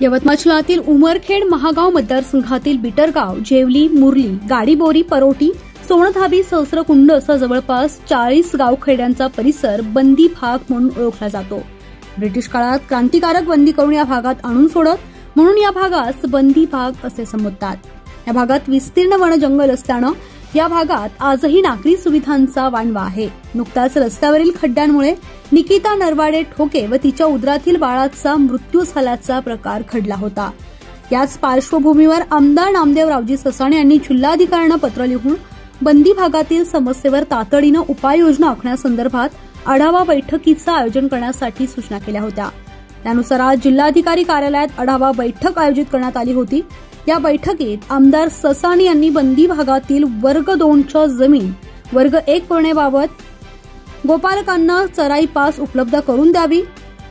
यवतमाळ जिल्ह्यातील उमरखेड महागाव मतदारसंघातील बिटरगाव जेवली मुरली गाडीबोरी परोटी सोनधाबी सहस्रकुंड असा जवळपास चाळीस गावखेड्यांचा परिसर बंदी भाग म्हणून ओळखला जातो. ब्रिटिश काळात क्रांतिकारक बंदी करून या भागात आणून सोडत म्हणून या भागास बंदी भाग असे संबोधतात. या भागात विस्तीर्ण वन जंगल असल्यानं या भागात आजही नागरी सुविधांचा वाणवा आहे. नुकताच रस्त्यावरील खड्ड्यांमुळे निकिता नरवाडे ठोके व तिच्या उदरातील बाळाचा मृत्यू झाल्याचा प्रकार घडला होता. याच पार्श्वभूमीवर आमदार नामदेवरावजी ससाणे यांनी जिल्हाधिकाऱ्यांना पत्र लिहून बंदी भागातील समस्येवर तातडीनं उपाययोजना आखण्यासंदर्भात आढावा बैठकीचं आयोजन करण्यासाठी सूचना केल्या होत्या. त्यानुसार आज जिल्हाधिकारी कार्यालयात आढावा बैठक आयोजित करण्यात आली होती. या बैठकीत आमदार ससाणी यांनी बंदी भागातील वर्ग दोनच्या जमीन वर्ग एक करण्याबाबत गोपालकांना चराई पास उपलब्ध करून द्यावी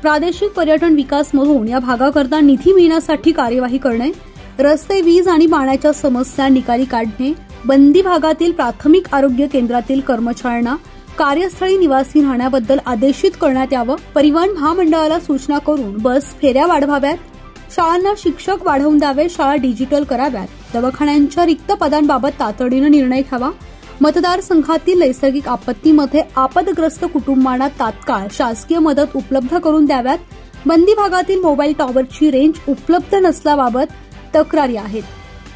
प्रादेशिक पर्यटन विकास मधून या भागाकरता निधी मिळण्यासाठी कार्यवाही करणे रस्ते वीज आणि पाण्याच्या समस्या निकाली काढणे बंदी भागातील प्राथमिक आरोग्य केंद्रातील कर्मचाऱ्यांना कार्यस्थळी निवासी राहण्याबद्दल आदेशित करण्यात यावं परिवहन महामंडळाला सूचना करून बस फेऱ्या वाढवाव्यात शाळांना शिक्षक वाढवून द्यावे शाळा डिजिटल कराव्यात. दवाखान्यांच्या रिक्त पदांबाबत तातडीनं निर्णय घ्यावा. मतदारसंघातील नैसर्गिक आपत्तीमध्ये आपदग्रस्त कुटुंबांना तात्काळ शासकीय मदत उपलब्ध करून द्याव्यात. बंदी भागातील मोबाईल टॉवरची रेंज उपलब्ध नसल्याबाबत तक्रारी आहेत.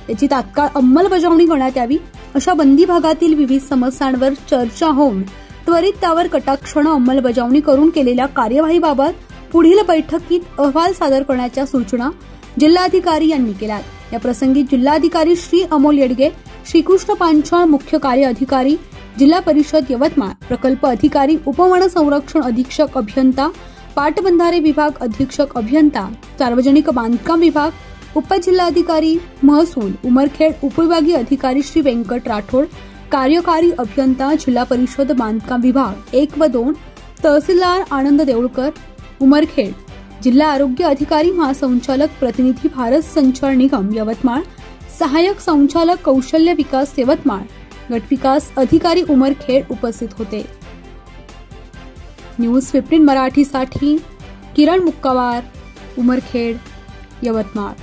त्याची तात्काळ अंमलबजावणी करण्यात यावी. अशा बंदी भागातील विविध समस्यांवर चर्चा होऊन त्वरित त्यावर कटाक्षानं अंमलबजावणी करून केलेल्या कार्यवाहीबाबत पुढील बैठकीत अहवाल सादर करण्याच्या सूचना जिल्हाधिकारी यांनी केल्या या प्रसंगी जिल्हाधिकारी श्री अमोल येडगे श्रीकृष्ण पांचाळ मुख्य कार्य अधिकारी जिल्हा परिषद यवतमाळ प्रकल्प अधिकारी उपवन संरक्षण अधीक्षक अभियंता पाटबंधारे विभाग अधीक्षक अभियंता सार्वजनिक बांधकाम विभाग उपजिल्हाधिकारी महसूल उमरखेड उपविभागीय अधिकारी श्री व्यंकट राठोड कार्यकारी अभियंता जिल्हा परिषद बांधकाम विभाग एक व दोन तहसीलदार आनंद देऊळकर उमरखेड जिल्हा आरोग्य अधिकारी महासंचालक प्रतिनिधी भारत संचार निगम यवतमाळ, सहाय्यक संचालक कौशल्य विकास यवतमाळ गटविकास अधिकारी उमरखेड उपस्थित होते. न्यूज़ फिफ्टीन मराठीसाठी किरण मुक्कावार, उमरखेड, यवतमाळ.